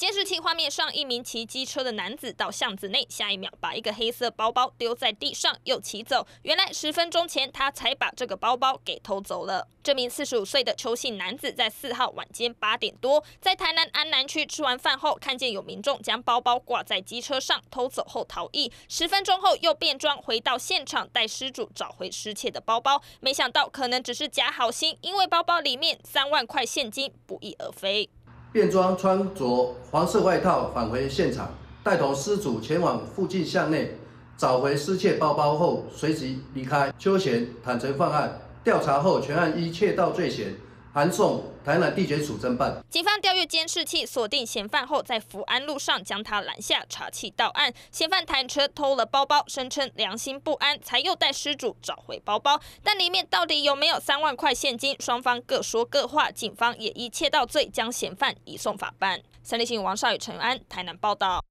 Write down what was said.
监视器画面上，一名骑机车的男子到巷子内，下一秒把一个黑色包包丢在地上，又骑走。原来十分钟前，他才把这个包包给偷走了。这名四十五岁的邱姓男子在四号晚间八点多，在台南安南区吃完饭后，看见有民众将包包挂在机车上偷走后逃逸。十分钟后又变装回到现场，带失主找回失窃的包包。没想到可能只是假好心，因为包包里面三万块现金不翼而飞。便装穿着黄色外套返回现场，带头失主前往附近巷内找回失窃包包后，随即离开。邱贤坦诚犯案，调查后全案依窃盗罪嫌。函送台南地检署侦办。警方调阅监视器，锁定嫌犯后，在福安路上将他拦下，查缉到案。嫌犯坦车偷了包包，声称良心不安，才又带失主找回包包。但里面到底有没有三万块现金？双方各说各话。警方也依窃盗罪将嫌犯移送法办。三立新闻王少宇、陈安台南报道。